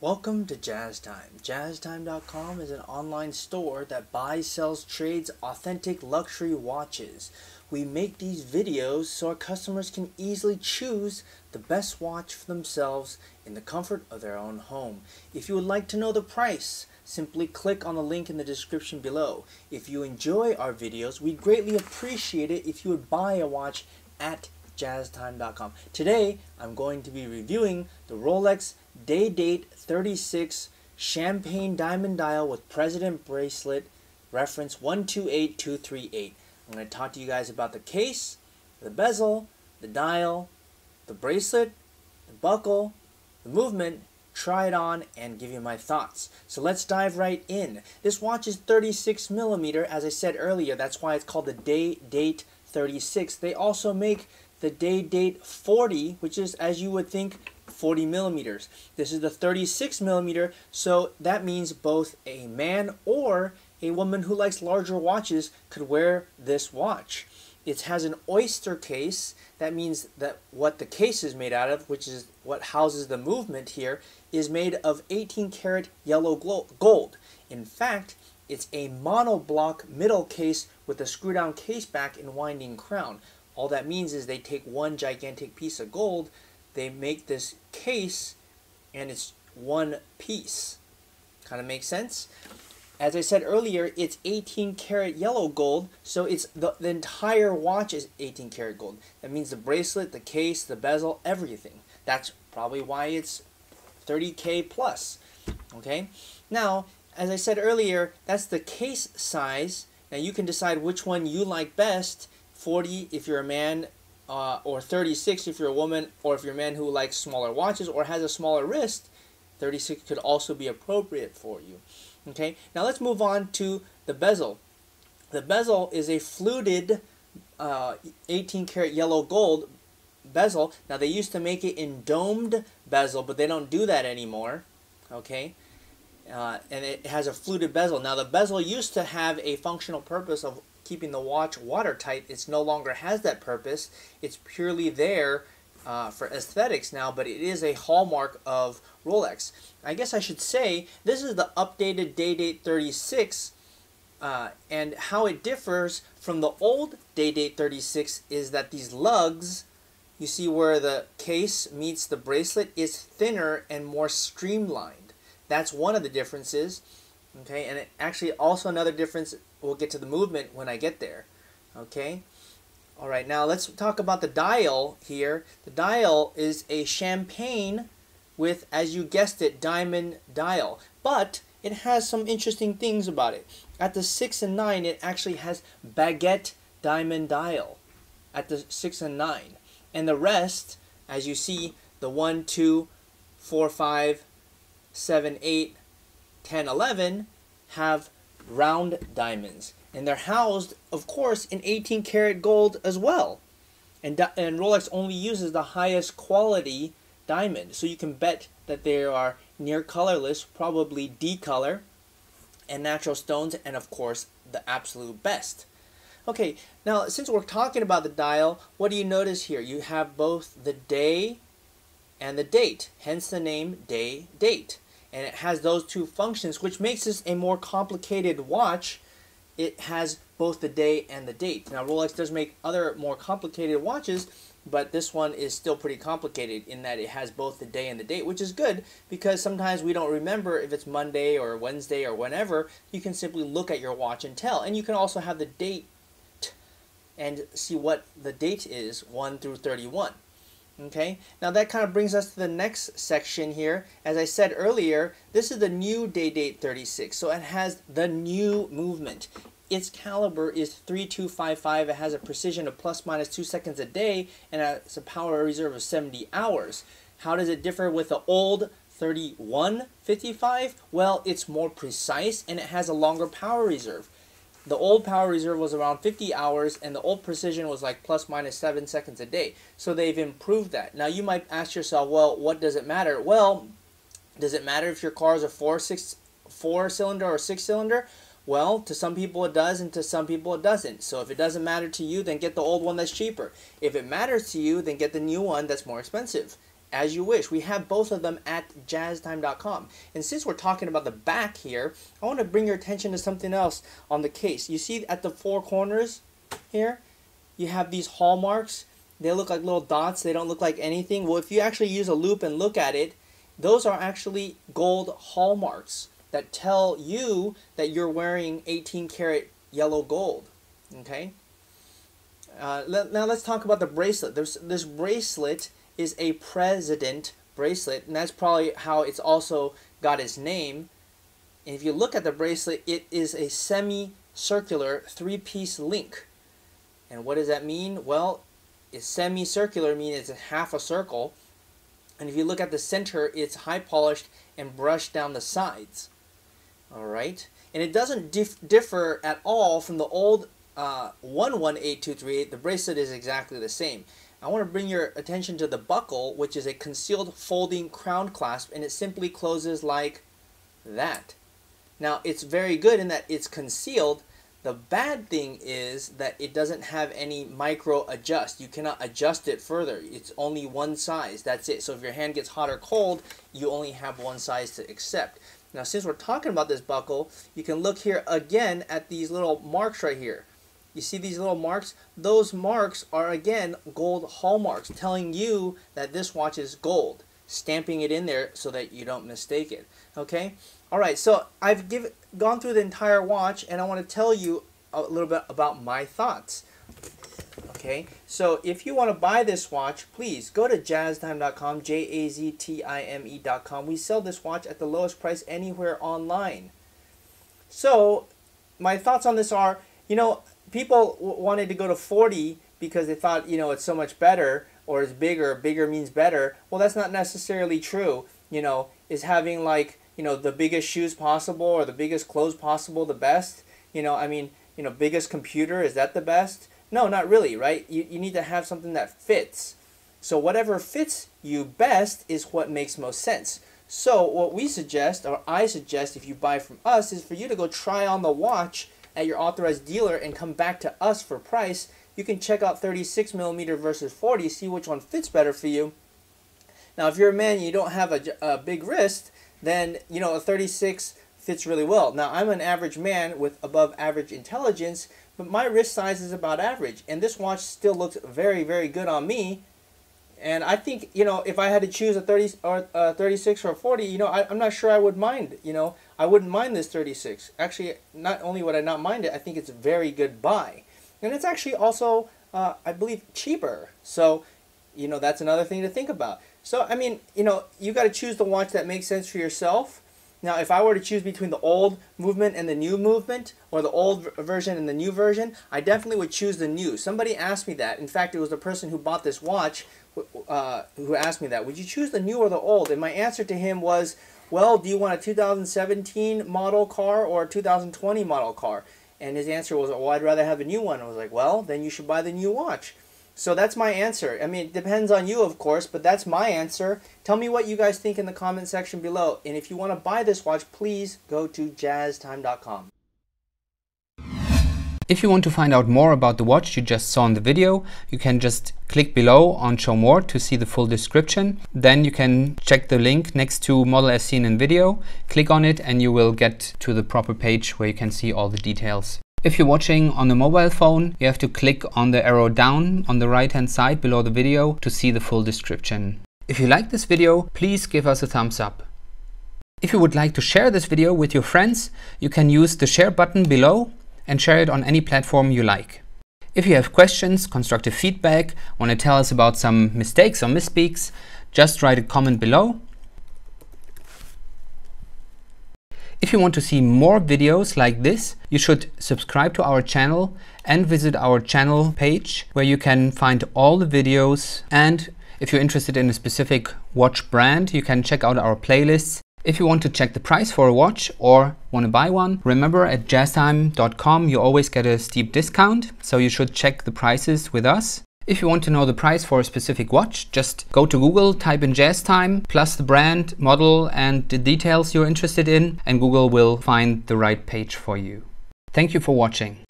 Welcome to Jazz Time. JazTime.com is an online store that buys, sells, trades authentic luxury watches. We make these videos so our customers can easily choose the best watch for themselves in the comfort of their own home. If you would like to know the price, simply click on the link in the description below. If you enjoy our videos, we'd greatly appreciate it if you would buy a watch at jaztime.com. Today, I'm going to be reviewing the Rolex Day Date 36 Champagne Diamond Dial with President Bracelet, reference 128238. I'm going to talk to you guys about the case, the bezel, the dial, the bracelet, the buckle, the movement, try it on, and give you my thoughts. So let's dive right in. This watch is 36 millimeter, as I said earlier. That's why it's called the Day Date 36. They also make the Day Date 40, which is, as you would think, 40 millimeters. This is the 36 millimeter, so that means both a man or a woman who likes larger watches could wear this watch. It has an oyster case. That means that what the case is made out of, which is what houses the movement here, is made of 18 karat yellow gold. In fact, it's a monoblock middle case with a screw down case back and winding crown. All that means is they take one gigantic piece of gold, they make this case and it's one piece. Kind of makes sense? As I said earlier, it's 18 karat yellow gold, so it's the, the entire watch is 18 karat gold. That means the bracelet, the case, the bezel, everything. That's probably why it's 30k plus. Okay? Now, as I said earlier, that's the case size. Now you can decide which one you like best. 40 if you're a man, uh, or 36 if you're a woman, or if you're a man who likes smaller watches or has a smaller wrist, 36 could also be appropriate for you. Okay, now let's move on to the bezel. The bezel is a fluted uh, 18 karat yellow gold bezel. Now they used to make it in domed bezel, but they don't do that anymore. Okay, uh, and it has a fluted bezel. Now the bezel used to have a functional purpose of keeping the watch watertight. It no longer has that purpose. It's purely there uh, for aesthetics now, but it is a hallmark of Rolex. I guess I should say this is the updated Day Date 36, uh, and how it differs from the old Day Date 36 is that these lugs, you see where the case meets the bracelet, is thinner and more streamlined. That's one of the differences. Okay, and it, actually also another difference, we'll get to the movement when I get there. Okay, all right, now let's talk about the dial here. The dial is a champagne with, as you guessed it, diamond dial. But it has some interesting things about it. At the 6 and 9, it actually has baguette diamond dial at the 6 and 9. And the rest, as you see, the 1, 2, 4, 5, 7, 8, 10, 11 have round diamonds. And they're housed, of course, in 18 karat gold as well. And, and Rolex only uses the highest quality diamond. So you can bet that they are near colorless, probably D color, and natural stones, and of course, the absolute best. Okay, now since we're talking about the dial, what do you notice here? You have both the day and the date, hence the name day date and it has those two functions which makes this a more complicated watch. It has both the day and the date. Now Rolex does make other more complicated watches but this one is still pretty complicated in that it has both the day and the date which is good because sometimes we don't remember if it's Monday or Wednesday or whenever. You can simply look at your watch and tell and you can also have the date and see what the date is 1 through 31 Okay, now that kind of brings us to the next section here. As I said earlier, this is the new day date 36, so it has the new movement. Its caliber is 3255. It has a precision of plus minus 2 seconds a day, and it's a power reserve of 70 hours. How does it differ with the old 3155? Well, it's more precise, and it has a longer power reserve. The old power reserve was around 50 hours, and the old precision was like plus minus 7 seconds a day. So they've improved that. Now you might ask yourself, well, what does it matter? Well, does it matter if your car is a four, six, four cylinder or six cylinder? Well, to some people it does, and to some people it doesn't. So if it doesn't matter to you, then get the old one that's cheaper. If it matters to you, then get the new one that's more expensive. As you wish. We have both of them at jaztime.com. And since we're talking about the back here, I want to bring your attention to something else on the case. You see at the four corners here, you have these hallmarks. They look like little dots. They don't look like anything. Well, if you actually use a loupe and look at it, those are actually gold hallmarks that tell you that you're wearing 18 karat yellow gold. Okay? Uh, let, now let's talk about the bracelet. There's, this bracelet is a president bracelet, and that's probably how it's also got its name. And if you look at the bracelet, it is a semicircular three-piece link. And what does that mean? Well, it's semicircular, meaning it's half a circle. And if you look at the center, it's high polished and brushed down the sides. All right, and it doesn't dif differ at all from the old uh, 118238. The bracelet is exactly the same. I want to bring your attention to the buckle, which is a concealed folding crown clasp, and it simply closes like that. Now, it's very good in that it's concealed. The bad thing is that it doesn't have any micro adjust. You cannot adjust it further. It's only one size. That's it. So if your hand gets hot or cold, you only have one size to accept. Now, since we're talking about this buckle, you can look here again at these little marks right here. You see these little marks? Those marks are, again, gold hallmarks, telling you that this watch is gold, stamping it in there so that you don't mistake it. Okay? All right, so I've give, gone through the entire watch, and I want to tell you a little bit about my thoughts. Okay, so if you want to buy this watch, please go to jaztime.com, J-A-Z-T-I-M-E.com. We sell this watch at the lowest price anywhere online. So my thoughts on this are, you know, people wanted to go to 40 because they thought, you know, it's so much better or it's bigger. Bigger means better. Well, that's not necessarily true. You know, is having like, you know, the biggest shoes possible or the biggest clothes possible the best? You know, I mean, you know, biggest computer, is that the best? No, not really, right? You, you need to have something that fits. So whatever fits you best is what makes most sense. So what we suggest, or I suggest if you buy from us, is for you to go try on the watch at your authorized dealer and come back to us for price. You can check out 36 millimeter versus 40, see which one fits better for you. Now, if you're a man and you don't have a, a big wrist, then you know a 36 fits really well. Now, I'm an average man with above average intelligence, but my wrist size is about average, and this watch still looks very, very good on me. And I think, you know, if I had to choose a 30 or a 36 or a 40, you know, I, am not sure I would mind, you know. I wouldn't mind this 36. Actually, not only would I not mind it, I think it's a very good buy. And it's actually also, uh, I believe, cheaper. So, you know, that's another thing to think about. So, I mean, you know, you got to choose the watch that makes sense for yourself. Now, if I were to choose between the old movement and the new movement, or the old version and the new version, I definitely would choose the new. Somebody asked me that. In fact, it was the person who bought this watch uh, who asked me that. Would you choose the new or the old? And my answer to him was, well, do you want a 2017 model car or a 2020 model car? And his answer was, well, I'd rather have a new one. I was like, well, then you should buy the new watch. So that's my answer. I mean, it depends on you, of course, but that's my answer. Tell me what you guys think in the comment section below. And if you want to buy this watch, please go to jaztime.com. If you want to find out more about the watch you just saw in the video, you can just click below on show more to see the full description. Then you can check the link next to model as seen in video, click on it and you will get to the proper page where you can see all the details. If you're watching on a mobile phone, you have to click on the arrow down on the right hand side below the video to see the full description. If you like this video, please give us a thumbs up. If you would like to share this video with your friends, you can use the share button below and share it on any platform you like. If you have questions, constructive feedback, want to tell us about some mistakes or misspeaks, just write a comment below If you want to see more videos like this, you should subscribe to our channel and visit our channel page where you can find all the videos and if you're interested in a specific watch brand, you can check out our playlists. If you want to check the price for a watch or want to buy one, remember at jaztime.com you always get a steep discount, so you should check the prices with us. If you want to know the price for a specific watch, just go to Google, type in JazTime, plus the brand, model, and the details you're interested in, and Google will find the right page for you. Thank you for watching.